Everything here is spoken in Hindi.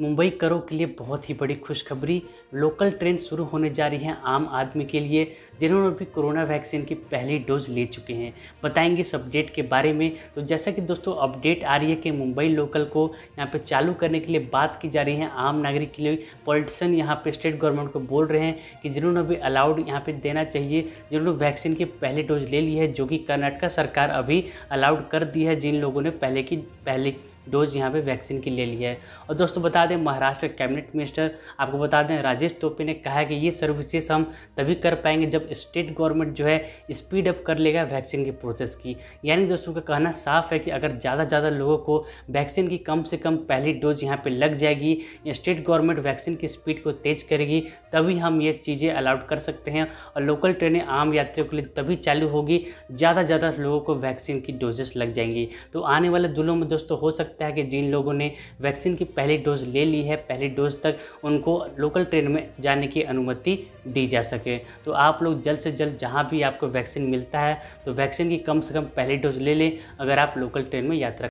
मुंबई करो के लिए बहुत ही बड़ी खुशखबरी। लोकल ट्रेन शुरू होने जा रही है आम आदमी के लिए, जिन्होंने भी कोरोना वैक्सीन की पहली डोज ले चुके हैं। बताएँगे इस अपडेट के बारे में। तो जैसा कि दोस्तों, अपडेट आ रही है कि मुंबई लोकल को यहाँ पे चालू करने के लिए बात की जा रही है आम नागरिक के लिए। पॉलिटिशन यहाँ पर स्टेट गवर्नमेंट को बोल रहे हैं कि जिन्होंने भी अलाउड यहाँ पर देना चाहिए, जिन्होंने वैक्सीन की पहली डोज ले ली है, जो कि कर्नाटका सरकार अभी अलाउड कर दी है जिन लोगों ने पहले की, पहले डोज यहाँ पे वैक्सीन की ले ली है। और दोस्तों, बता दें, महाराष्ट्र कैबिनेट मिनिस्टर आपको बता दें, राजेश टोपे ने कहा है कि ये सर्विसेज़ हम तभी कर पाएँगे जब स्टेट गवर्नमेंट जो है स्पीड अप कर लेगा वैक्सीन की प्रोसेस की। यानी दोस्तों, का कहना साफ़ है कि अगर ज़्यादा ज़्यादा लोगों को वैक्सीन की कम से कम पहली डोज यहाँ पर लग जाएगी, स्टेट गवर्नमेंट वैक्सीन की स्पीड को तेज़ करेगी, तभी हम ये चीज़ें अलाउड कर सकते हैं और लोकल ट्रेनें आम यात्रियों के लिए तभी चालू होगी, ज़्यादा ज़्यादा लोगों को वैक्सीन की डोजेस लग जाएँगी। तो आने वाले दिनों में दोस्तों, हो सकता सकता है कि जिन लोगों ने वैक्सीन की पहली डोज ले ली है, पहली डोज तक उनको लोकल ट्रेन में जाने की अनुमति दी जा सके। तो आप लोग जल्द से जल्द जहाँ भी आपको वैक्सीन मिलता है तो वैक्सीन की कम से कम पहली डोज ले लें, अगर आप लोकल ट्रेन में यात्रा